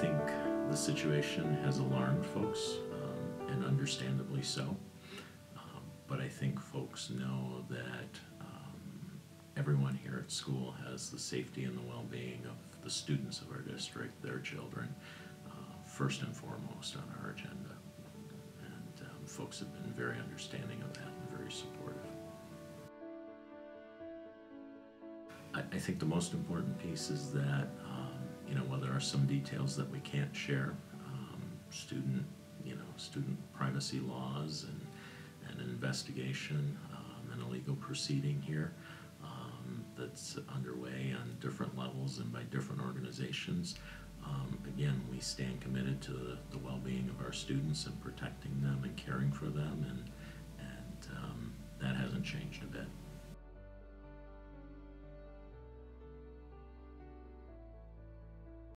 think the situation has alarmed folks, um, and understandably so. Um, But I think folks know that um, everyone here at school has the safety and the well-being of the students of our district, their children, uh, first and foremost on our agenda. And um, folks have been very understanding of that and very supportive. I, I think the most important piece is that, um, you know, while there are some details that we can't share, um, student, you know, student privacy laws and, and an investigation, um, and a legal proceeding here, um, that's underway on different levels and by different organizations. Um, again, we stand committed to the, the well-being of our students and protecting them and caring for them, and,